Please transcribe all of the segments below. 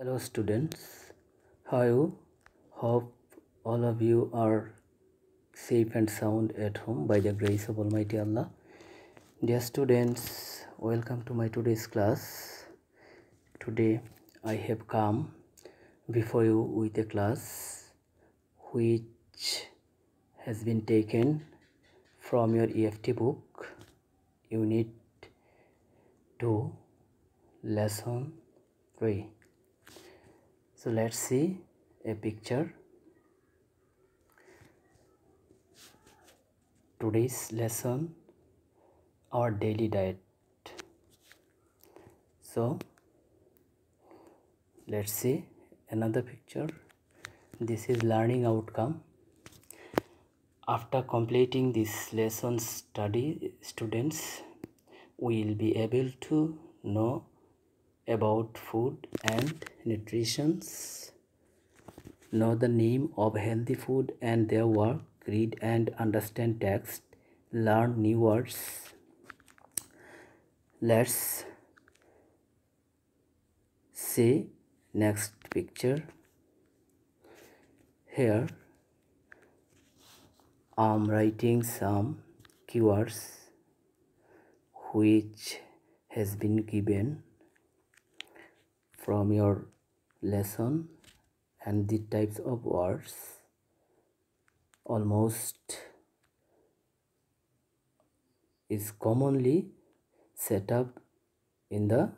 Hello students, how are you? Hope all of you are safe and sound at home by the grace of Almighty Allah. Dear students, welcome to my today's class. Today I have come before you with a class which has been taken from your EFT book, Unit 2, Lesson 3 so let's see a picture. Today's lesson our daily diet. So let's see another picture. This is learning outcome. After completing this lesson study students will be able to know about food and nutrition know the name of healthy food and their work read and understand text learn new words. Let's see next picture. Here i'm writing some keywords which has been given from your lesson and the types of words almost is commonly set up in the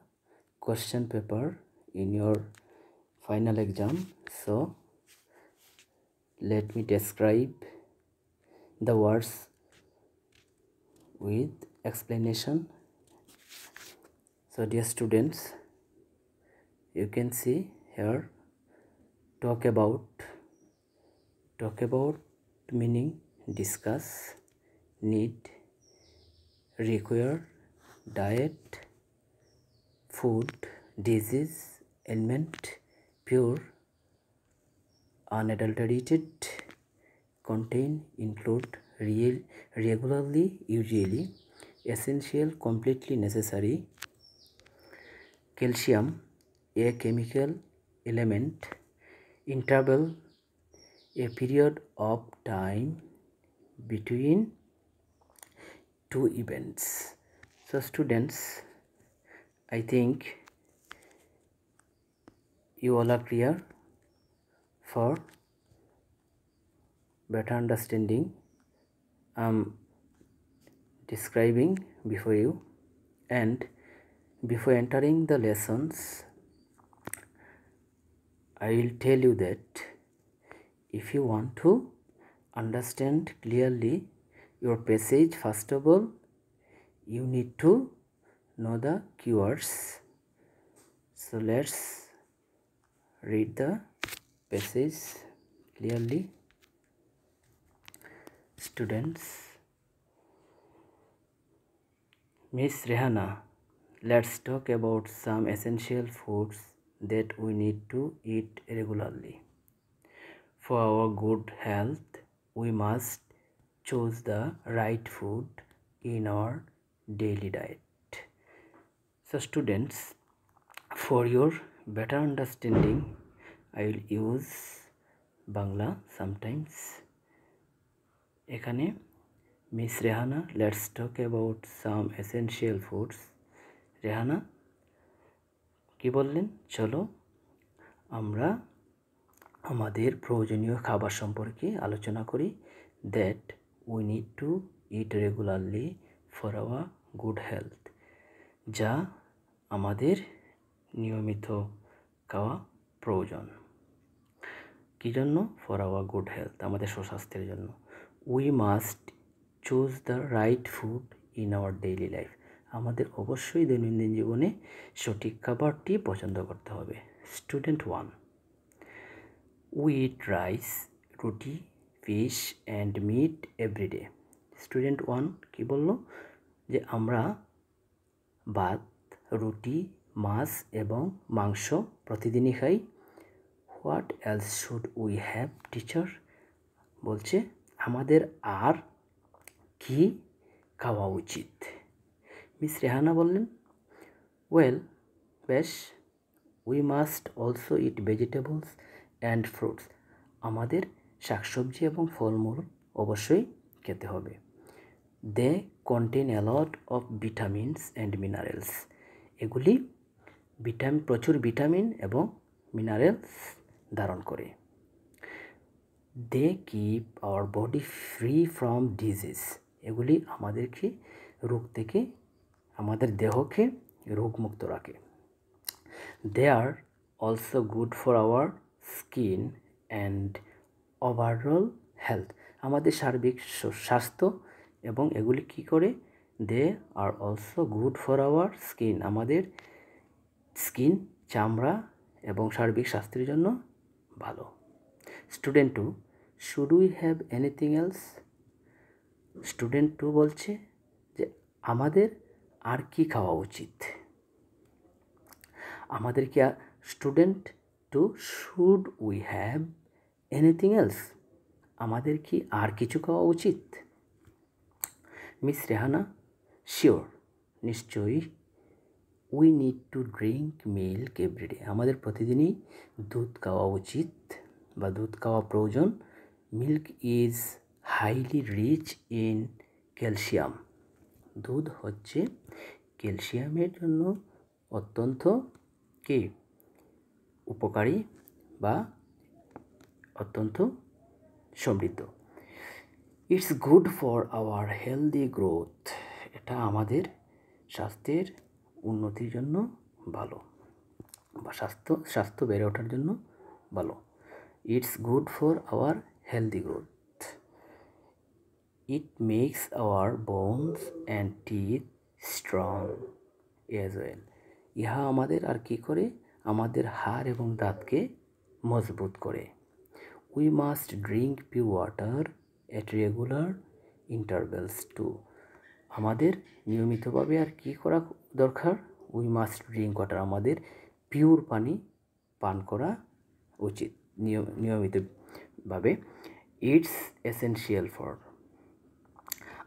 question paper in your final exam. So let me describe the words with explanation. So dear students you can see here talk about talk about meaning discuss need require diet food disease ailment pure unadulterated contain include real regularly usually essential completely necessary calcium a chemical element interval a period of time between two events. So students i think you all are clear for better understanding. I'm describing before you and before entering the lessons I will tell you that if you want to understand clearly your passage first of all you need to know the keywords. So let's read the passage clearly. Students miss rehana let's talk about some essential foods that we need to eat regularly. For our good health, we must choose the right food in our daily diet. So students, for your better understanding, I will use Bangla sometimes. এখানে Miss Rehana let's talk about some essential foods Rehana কি বললেন? চলো আমরা আমাদের প্রয়োজনীয় খাবার সম্পর্কে আলোচনা করি। That we need to eat regularly for our good health যা আমাদের নিয়মিত খাওয়া প্রয়োজন। কী জন্য? ফর আওয়ার গুড হেলথ আমাদের সুস্বাস্থ্যের জন্য। We must choose the right food in our daily life আমাদের অবশ্যই দৈনন্দিন জীবনে সঠিক খাবারটি পছন্দ করতে হবে। Student one we eat rice roti fish and meat every day student one কী বলল? যে আমরা ভাত, রুটি, মাছ এবং মাংস প্রতিদিনই খাই। What else should we have teacher বলছে, আমাদের আর কি খাওয়া উচিত? মিস রেহানা বললেন ওয়েল বেশ we must also eat vegetables and fruits আমাদের শাকসবজি এবং ফলমূল অবশ্যই খেতে হবে। They contain a lot of vitamins and minerals এগুলি ভিটামিন প্রচুর ভিটামিন এবং মিনারেলস ধারণ করে। They keep our body free from disease এগুলি আমাদেরকে রোগ থেকে আমাদের দেহকে রোগমুক্ত রাখে। They are also good for our skin and overall health আমাদের সার্বিক স্বাস্থ্য এবং এগুলি কি করে? They are also good for our skin আমাদের স্কিন চামড়া এবং সার্বিক স্বাস্থ্যের জন্য ভালো। Student two should we have anything else student two বলছে যে আমাদের আর কি খাওয়া উচিত? আমাদের কি student two should we have anything else আমাদের কি আর কিছু খাওয়া উচিত? মিস রেহানা শিওর নিশ্চয়ই we need to drink milk every day আমাদের প্রতিদিনই দুধ খাওয়া উচিত বা দুধ খাওয়া প্রয়োজন। Milk is highly rich in calcium দুধ হচ্ছে ক্যালসিয়ামের জন্য অত্যন্ত কি? উপকারী বা অত্যন্ত সমৃদ্ধ। It's good for our healthy growth এটা আমাদের স্বাস্থ্যের উন্নতির জন্য ভালো বা স্বাস্থ্য স্বাস্থ্য বেড়ে ওঠার জন্য ভালো। It's good for our healthy growth it makes our bones and teeth strong as well ইহা আমাদের আর কি করে? আমাদের হাড় এবং দাঁতকে মজবুত করে। We must drink pure water at regular intervals to আমাদের নিয়মিতভাবে আর কি করা দরকার? উই মাস্ট ড্রিঙ্ক ওয়াটার আমাদের পিওর পানি পান করা উচিত নিয়মিতভাবে। It's essential for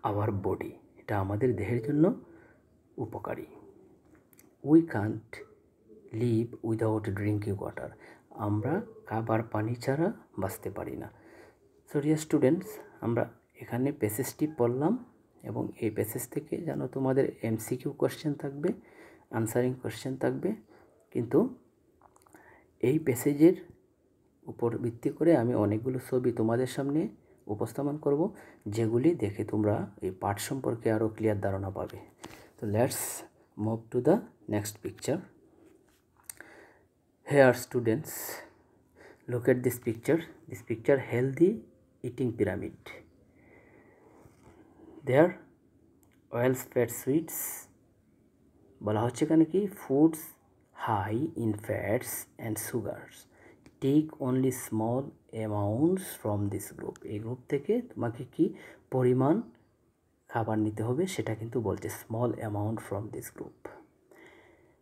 our body এটা আমাদের দেহের জন্য উপকারী। We can't live without drinking water আমরা খাবার পানি ছাড়া বাঁচতে পারি না। সো ডিয়ার স্টুডেন্টস আমরা এখানে প্যাসেজটি পড়লাম এবং এই প্যাসেজ থেকে যেন তোমাদের এমসিকিউ কোয়েশ্চেন থাকবে আনসারিং কোয়েশ্চেন থাকবে। কিন্তু এই প্যাসেজের উপর ভিত্তি করে আমি অনেকগুলো ছবি তোমাদের সামনে উপস্থাপন করব, যেগুলি দেখে তোমরা এই পাঠ সম্পর্কে আরও ক্লিয়ার ধারণা পাবে। তো let's move to the next picture here students look at this picture. This picture, healthy eating pyramid. There, oils, fat, sweets, বলা হচ্ছে এখানে কি? Foods high in fats and sugars take only small amounts from this group এই group থেকে তোমাকে কি পরিমাণ খাবার নিতে হবে সেটা কিন্তু বলছে small amount from this group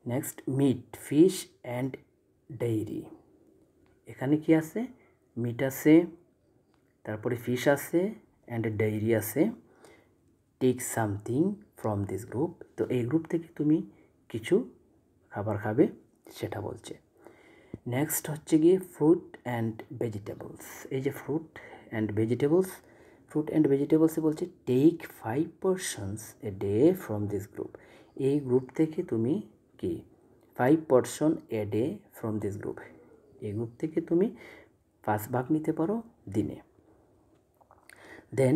next meat fish and dairy এখানে কি আছে? মিট আছে, তারপরে ফিশ আছে অ্যান্ড ডেইরি আছে। Take something from this group তো এই গ্রুপ থেকে তুমি কিছু খাবার খাবে, সেটা বলছে। নেক্সট হচ্ছে গিয়ে ফ্রুট অ্যান্ড ভেজিটেবলস এই যে fruit and vegetables fruit and ভেজিটেবলসে বলছে take five portions a day from this group এই গ্রুপ থেকে তুমি কি? Five portions a day from this group এই গ্রুপ থেকে তুমি পাঁচ ভাগ নিতে পারো দিনে। Then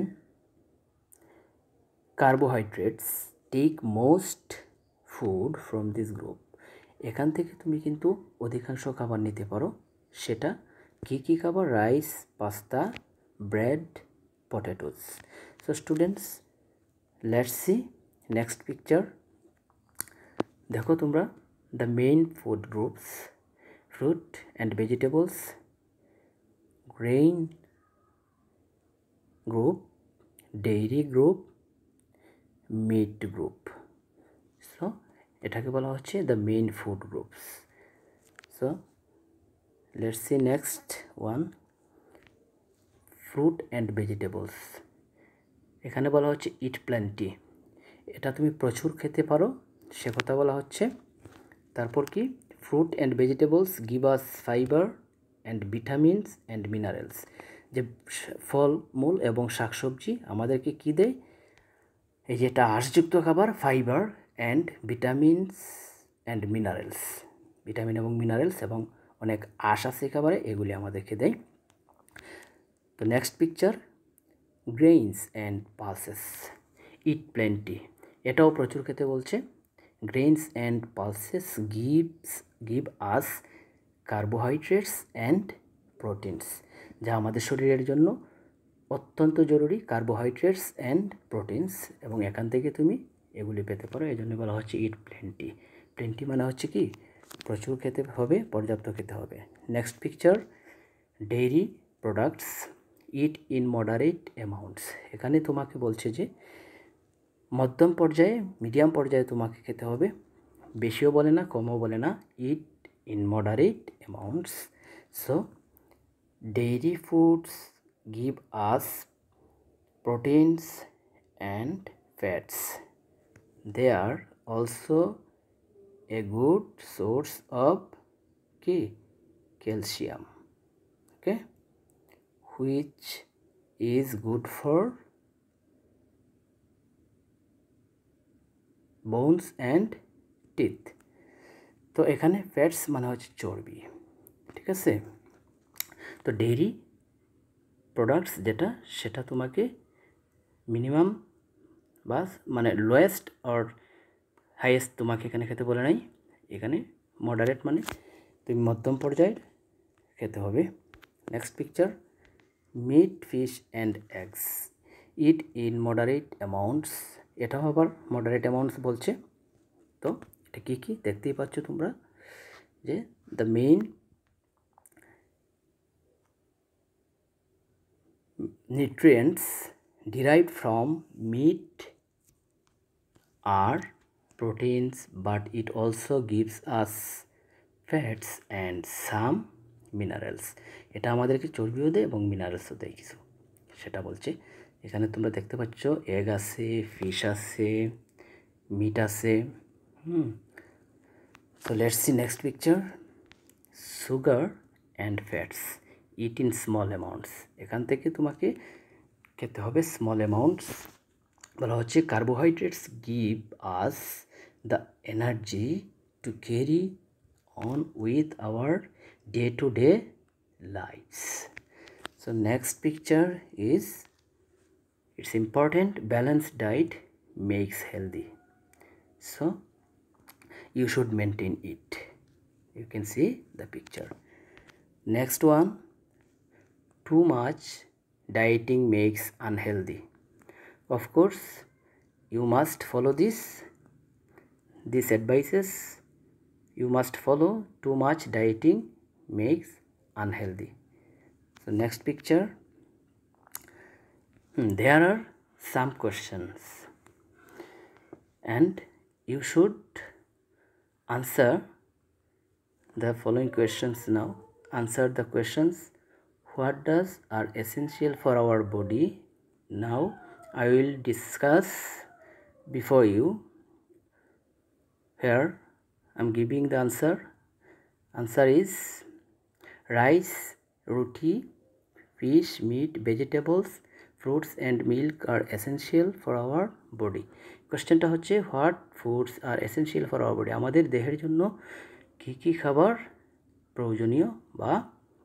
carbohydrates take most food from this group এখান থেকে তুমি কিন্তু অধিকাংশ খাবার নিতে পারো। সেটা কি কি খাবার? Rice, pasta, bread, potatoes. So students let's see next picture দেখো তোমরা the main food groups fruit and vegetables grain group dairy group meat group এটাকে বলা হচ্ছে the main food groups so let's see next one fruit and vegetables এখানে বলা হচ্ছে ইট plenty এটা তুমি প্রচুর খেতে পারো, সে কথা বলা হচ্ছে। তারপর কি? Fruit and vegetables give us fiber and vitamins and minerals. যে ফল, মূল এবং শাকসবজি আমাদেরকে কী দেয়? এই যে এটা আঁশযুক্ত খাবার fibre and vitamins and minerals vitamin এবং মিনারেলস এবং অনেক আঁশ আছে খাবারে, এগুলি আমাদেরকে দেয় তো next picture grains and pulses eat plenty এটাও প্রচুর খেতে বলছে। Grains and pulses gives give us carbohydrates and proteins যা আমাদের শরীরের জন্য অত্যন্ত জরুরি। কার্বোহাইড্রেটস অ্যান্ড প্রোটিনস এবং এখান থেকে তুমি এগুলি পেতে পারো। এই জন্য বলা হচ্ছে ইট প্লেন্টি প্লেন্টি মানে হচ্ছে কি? প্রচুর খেতে হবে, পর্যাপ্ত খেতে হবে। Next picture dairy products eat in moderate amounts এখানে তোমাকে বলছে যে, মধ্যম পর্যায়ে মিডিয়াম পর্যায়ে তোমাকে খেতে হবে। বেশিও বলে না, কমও বলে না। Eat in moderate amounts so dairy foods give us proteins and fats they are also a good source of কি? Calcium okay which is good for bones and teeth তো এখানে ফ্যাটস মানে হচ্ছে চর্বি, ঠিক আছে? তো ডেইরি প্রোডাক্টস যেটা, সেটা তোমাকে মিনিমাম বা মানে লোয়েস্ট অর হাইয়েস্ট তোমাকে এখানে খেতে বলে নাই। এখানে মডারেট মানে তুমি মধ্যম পর্যায়ের খেতে হবে। Next picture meat fish and eggs eat in moderate amounts এটাও আবার মডারেট অ্যামাউন্টস বলছে। তো এটা কী কী? দেখতেই পাচ্ছ তোমরা যে the main nutrients derived from meat are proteins, but it also gives us fats and some minerals. এটা আমাদেরকে চর্বিও দেয় এবং মিনারেলসও দেয় কিছু। সেটা বলছে। এখানে তোমরা দেখতে পাচ্ছ এগ আছে ফিশ আছে মিট আছে। হুম। So let's see next picture sugar and fats eat in small amounts এখান থেকে তোমাকে খেতে হবে স্মল অ্যামাউন্টস বলা হচ্ছে carbohydrates give us the energy to carry on with our day to day lifes so next picture is it's important balanced diet makes healthy so you should maintain it you can see the picture next one too much dieting makes unhealthy of course you must follow this these advices. You must follow too much dieting makes unhealthy. So next picture. Hmm, there are some questions. And you should answer the following questions now. Answer the questions. What does are essential for our body now i will discuss before you here. I'm giving the answer. Answer is rice, roti, fish, meat, vegetables fruits and milk are essential for our body কোশ্চেনটা হচ্ছে what foods are essential for our body আমাদের দেহের জন্য কী কী খাবার প্রয়োজনীয় বা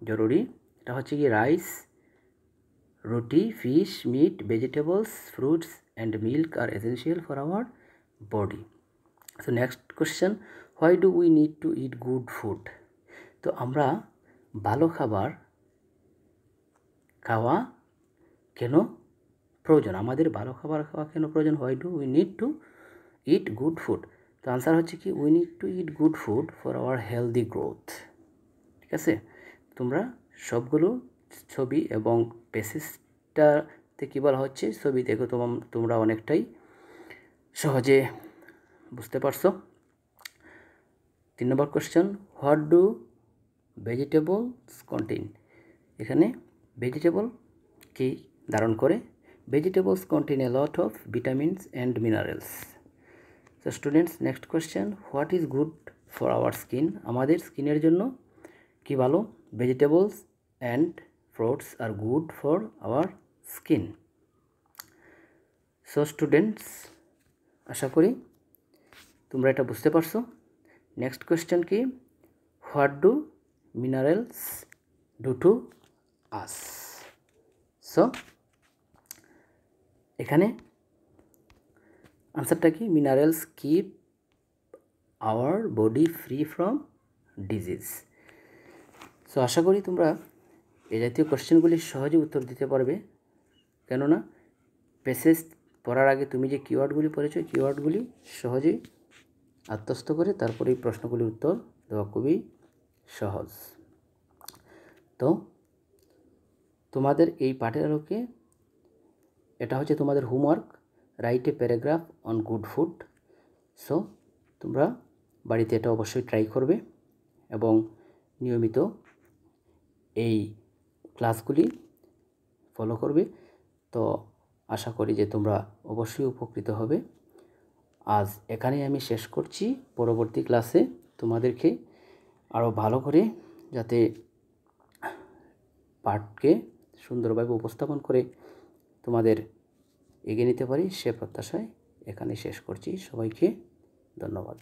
জরুরি? এটা হচ্ছে কি rice roti fish meat vegetables fruits and milk are essential for our body so next question why do we need to eat good food তো আমরা ভালো খাবার খাওয়া কেন প্রয়োজন? আমাদের ভালো খাবার খাওয়া কেন প্রয়োজন? Why do we need to eat good food তো আনসার হচ্ছে কি we need to eat good food for our healthy growth ঠিক আছে? তোমরা সবগুলো ছবি এবং পেসিসটাতে কী বলা হচ্ছে? ছবি দেখো তোমার তোমরা অনেকটাই সহজে বুঝতে পারছ। তিন নম্বর question what do vegetables contain এখানে ভেজিটেবল কি ধারণ করে? Vegetables contain a lot of vitamins and minerals so students next question what is good for our skin আমাদের স্কিনের জন্য কি ভালো? Vegetables and fruits are good for our skin so students আশা করি তোমরা এটা বুঝতে পারছ। নেক্সট কোয়েশ্চেন কি? What do minerals do to us so এখানে আনসারটা কি? Minerals keep our body free from disease so আশা করি তোমরা এ জাতীয় কোশ্চেনগুলি সহজে উত্তর দিতে পারবে। কেননা প্যাসেজ পড়ার আগে তুমি যে কিওয়ার্ডগুলি পড়েছো, কিওয়ার্ডগুলি সহজেই আত্মস্থ করে তারপরে এই প্রশ্নগুলির উত্তর দেওয়া খুবই সহজ। তো, তোমাদের এই পাঠের আলোকে এটা হচ্ছে তোমাদের homework write a paragraph on good food so তোমরা বাড়িতে এটা অবশ্যই ট্রাই করবে এবং নিয়মিত এই ক্লাসগুলি ফলো করবে। তো আশা করি যে তোমরা অবশ্যই উপকৃত হবে। আজ এখানে আমি শেষ করছি। পরবর্তী ক্লাসে তোমাদেরকে আরও ভালো করে যাতে পাঠকে সুন্দরভাবে উপস্থাপন করে তোমাদের এগিয়ে নিতে পারি, সে প্রত্যাশায় এখানে শেষ করছি। সবাইকে ধন্যবাদ।